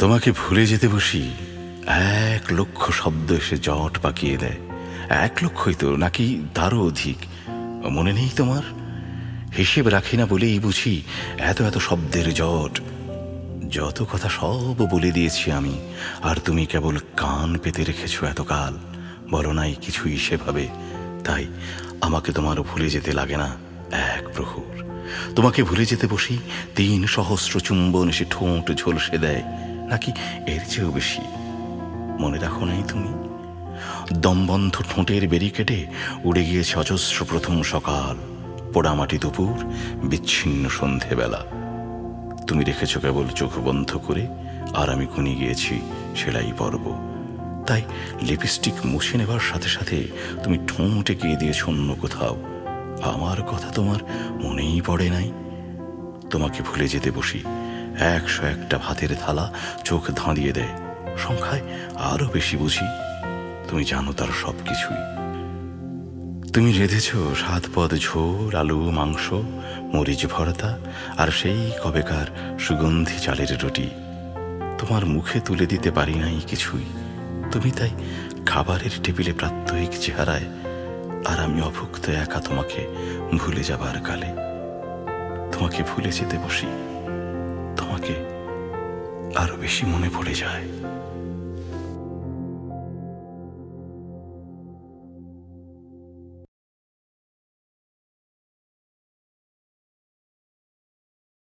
তোমাকে ভুলে যেতে বসি। এক লক্ষ শব্দ এসে জট পাকিয়ে দেয়। এক লক্ষই তো, নাকি তারও অধিক? মনে নেই তোমার? হিসেব রাখি না বলেই বুঝি এত এত শব্দের জট। যত কথা সব বলে দিয়েছি আমি, আর তুমি কেবল কান পেতে রেখেছো এতকাল। বলো নাই কিছুই সেভাবে। তাই আমাকে তোমার ভুলে যেতে লাগে না, এক প্রহর। তোমাকে ভুলে যেতে বসি, তিন সহস্র চুম্বন এসে ঠোঁট ঝলসে দেয়। নাকি এর চেয়েও বেশি? মনে রাখো নাই তুমি? দমবন্ধ ঠোঁটের ব্যারিকেডে উড়ে গিয়েছে অজস্র প্রথম সকাল, পোড়ামাটি দুপুর, বিচ্ছিন্ন সন্ধেবেলা। তুমি রেখেছ কেবল চোখ বন্ধ করে, আর আমি কুনি গিয়েছি সেলাই পর্ব। তাই লিপস্টিক মুছে নেবার সাথে সাথে তুমি ঠোঁটে গিয়ে দিয়েছ অন্য কোথাও। আমার কথা তোমার মনেই পড়ে নাই। তোমাকে ভুলে যেতে বসি। একশো একটা ভাতের থালা চোখ ধাঁধিয়ে দেয়। সংখ্যায় আরও বেশি বুঝি। তুমি জানো তার সব কিছুই তুমি রেঁধেছ সাত পদ ঝোল আলু, মাংস, মরিচ, ভরতা, আর সেই কবেকার সুগন্ধি চালের রুটি। তোমার মুখে তুলে দিতে পারি নাই কিছুই। তুমি তাই খাবারের টেবিলে প্রাত্যহিক চেহারায়, আর আমি অভুক্ত একা তোমাকে ভুলে যাবার কালে। তোমাকে ভুলে যেতে বসি। তোমাকে আরও বেশি মনে পড়ে যায়।